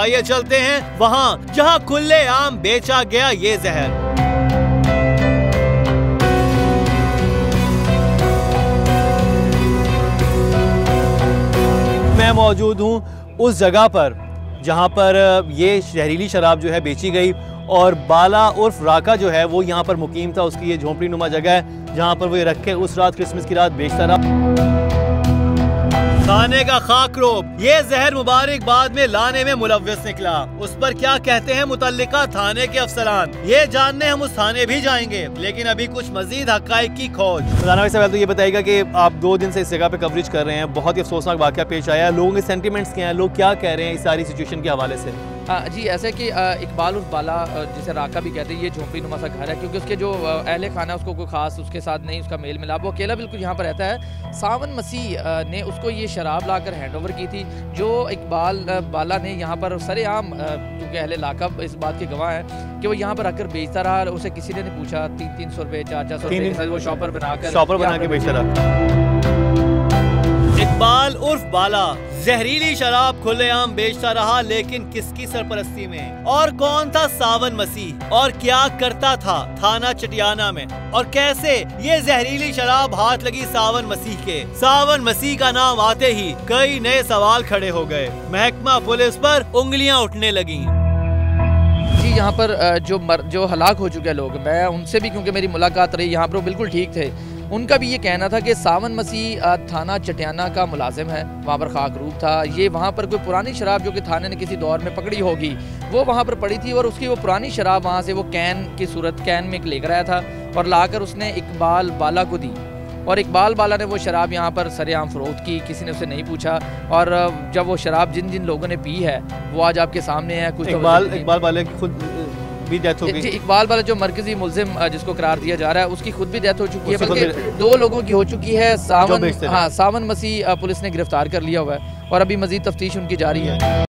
آئیے چلتے ہیں وہاں جہاں کھلے عام بیچا گیا یہ زہر۔ میں موجود ہوں اس جگہ پر جہاں پر یہ شہریلی شراب جو ہے بیچی گئی اور بالا عرف راکا جو ہے وہ یہاں پر مقیم تھا، اس کی یہ جھونپڑی نما جگہ ہے جہاں پر وہ یہ رکھے اس رات کرسمس کی رات بیچتا رہا۔ کھانے کا خاک روب یہ زہر مبارک بعد میں لانے میں ملوث نکلا۔ اس پر کیا کہتے ہیں متعلقہ تھانے کے افسران؟ یہ جاننے ہم اس تھانے بھی جائیں گے، لیکن ابھی کچھ مزید حقائق کی کھوج۔ رانا بھائی صاحب تو یہ بتائیے گا کہ آپ دو دن سے اس جگہ پہ کوریج کر رہے ہیں، بہت ہی افسوسناک واقعہ پیش آیا ہے۔ لوگوں کے سینٹیمنٹس کیا ہیں، لوگ کیا کہہ رہے ہیں اس ساری سچویشن کے حوالے سے؟ جی ایسے کہ اقبال اس بالا جسے راکا بھی کہتے ہیں یہ جھونپڑی نما سا گھر ہے کیونکہ اس کے جو اہل خانہ اس کو کوئی خاص اس کے ساتھ نہیں اس کا میل ملاب وہ اکیلا بالکل یہاں پر رہتا ہے۔ ساون مسیح نے اس کو یہ شراب لا کر ہینڈ اوور کی تھی جو اقبال بالا نے یہاں پر سر عام کیونکہ اہل علاقہ اس بات کے گواہ ہیں کہ وہ یہاں پر رکھ کر بیچتا رہا اسے کسی نے نہیں پوچھا تین تین سو روپے چار چار سو روپے وہ شاپر بنا کر شاپر بنا کے بیچتا رہا۔ اقبال عرف بالا زہریلی شراب کھلے عام بیچتا رہا، لیکن کس کی سرپرستی میں؟ اور کون تھا ساون مسیح؟ اور کیا کرتا تھا تھانہ چٹیانہ میں؟ اور کیسے یہ زہریلی شراب ہاتھ لگی ساون مسیح کے؟ ساون مسیح کا نام آتے ہی کئی نئے سوال کھڑے ہو گئے۔ محکمہ پولیس پر انگلیاں اٹھنے لگیں۔ جی یہاں پر جو جو ہلاک ہو چکے لوگ، میں ان سے بھی، کیونکہ میری ملاقات رہی، یہاں پر وہ بالکل ٹھیک تھے۔ ان کا بھی یہ کہنا تھا کہ ساون مسیح تھانہ چٹیانہ کا ملازم ہے وہاں پر خاک روپ تھا۔ یہ وہاں پر کوئی پرانی شراب جو کہ تھانے نے کسی دور میں پکڑی ہوگی وہ وہاں پر پڑی تھی اور اس کی وہ پرانی شراب وہاں سے وہ کین کی صورت کین میں لے کر آیا تھا اور لا کر اس نے اقبال بالا کو دی۔ اور اقبال بالا نے وہ شراب یہاں پر سر عام فروخت کی کسی نے اسے نہیں پوچھا۔ اور جب وہ شراب جن جن لوگوں نے پی ہے وہ آج آپ کے سامنے ہے کچھ اقبال اقبال بالا کی خود بھی ڈیتھ ہو گئی جی اقبال والا جو مرکزی ملزم جس کو قرار دیا جا رہا ہے اس کی خود بھی ڈیتھ ہو چکی ہے بلکہ دو لوگوں کی ہو چکی ہے ساون ہاں ساون مسیح پولیس نے گرفتار کر لیا ہوا ہے اور ابھی مزید تفتیش ان کی جاری ہے۔